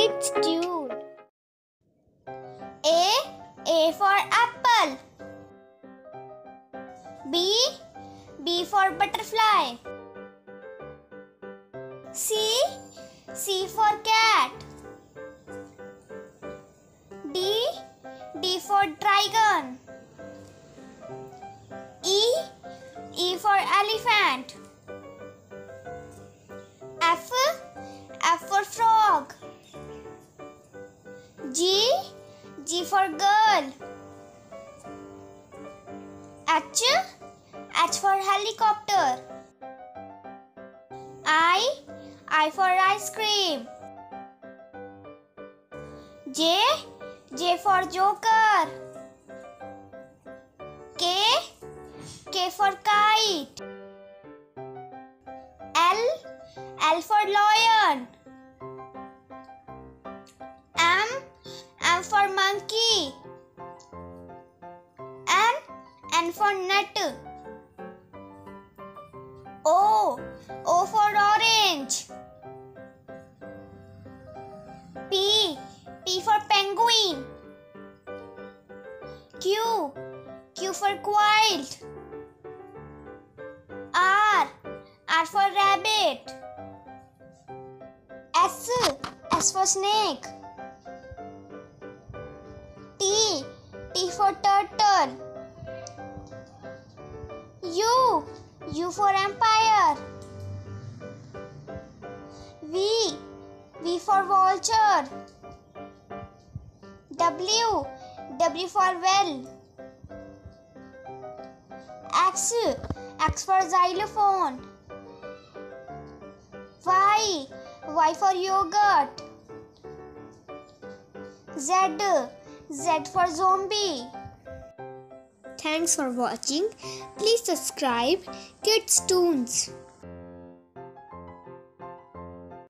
Kids Toon. A. A for apple. B. B for butterfly. C. C for cat. D. D for dragon. E. E for elephant. F G. G for girl. H. H for helicopter. I. I for ice cream. J. J for joker. K. K for kite. L. L for lion. Monkey. N. N for nut. O. O for orange. P. P for penguin. Q. Q for quilt. R. R for rabbit. S. S for snake. T for turtle. U. U for empire. V. V for vulture. W. W for well. X. X for xylophone. Y. Y for yogurt. Z. Z for zombie. Thanks for watching. Please subscribe Kids Toons.